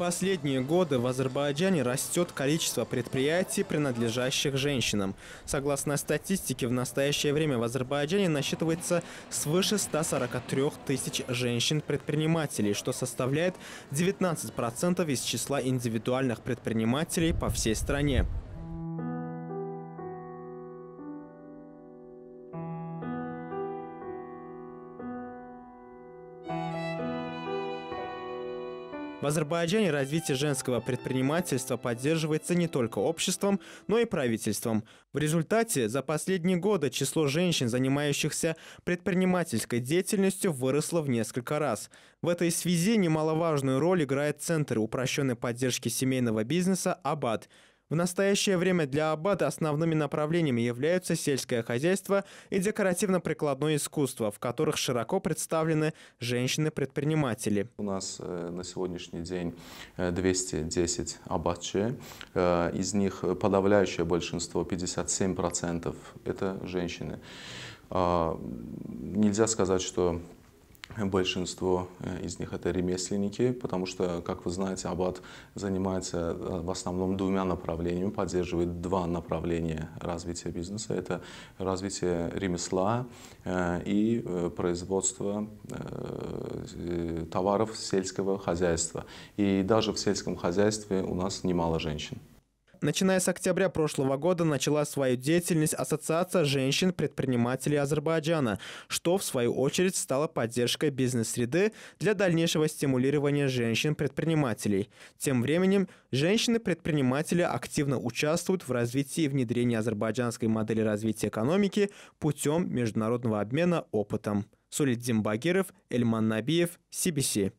последние годы в Азербайджане растет количество предприятий, принадлежащих женщинам. Согласно статистике, в настоящее время в Азербайджане насчитывается свыше 143 тысяч женщин-предпринимателей, что составляет 19% из числа индивидуальных предпринимателей по всей стране. В Азербайджане развитие женского предпринимательства поддерживается не только обществом, но и правительством. В результате за последние годы число женщин, занимающихся предпринимательской деятельностью, выросло в несколько раз. В этой связи немаловажную роль играет Центр упрощенной поддержки семейного бизнеса «Абад», в настоящее время для Аббата основными направлениями являются сельское хозяйство и декоративно-прикладное искусство, в которых широко представлены женщины-предприниматели. У нас э, на сегодняшний день 210 э, аббатчи. Э, из них подавляющее большинство, 57%, это женщины. Нельзя сказать, что Большинство э, из них это ремесленники, потому что, как вы знаете, Аббат занимается э, в основном двумя направлениями, поддерживает два направления развития бизнеса. Это развитие ремесла э, и производство товаров сельского хозяйства. И даже в сельском хозяйстве у нас немало женщин. Начиная с октября прошлого года начала свою деятельность Ассоциация женщин-предпринимателей Азербайджана, что в свою очередь стало поддержкой бизнес-среды для дальнейшего стимулирования женщин-предпринимателей. Тем временем женщины-предприниматели активно участвуют в развитии и внедрении азербайджанской модели развития экономики путем международного обмена опытом. Сулиддин Багиров, Эльман Набиев, CBC.